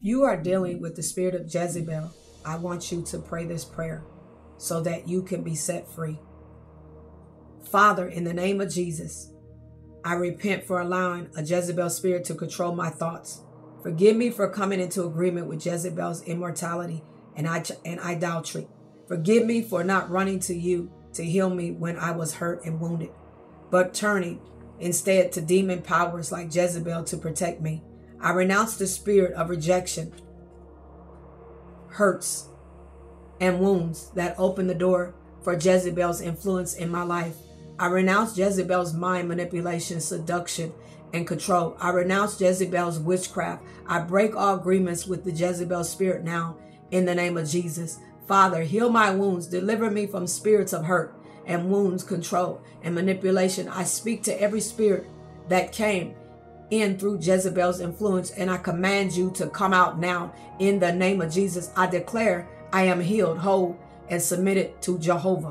you are dealing with the spirit of Jezebel, I want you to pray this prayer so that you can be set free. Father, in the name of Jesus, I repent for allowing a Jezebel spirit to control my thoughts. Forgive me for coming into agreement with Jezebel's immortality and, and idolatry. Forgive me for not running to you to heal me when I was hurt and wounded, but turning instead to demon powers like Jezebel to protect me. I renounce the spirit of rejection, hurts, and wounds that open the door for Jezebel's influence in my life. I renounce Jezebel's mind manipulation, seduction, and control. I renounce Jezebel's witchcraft. I break all agreements with the Jezebel spirit now in the name of Jesus. Father, heal my wounds. Deliver me from spirits of hurt and wounds, control, and manipulation. I speak to every spirit that came in through Jezebel's influence, and I command you to come out now in the name of Jesus. I declare I am healed, whole, and submitted to Jehovah.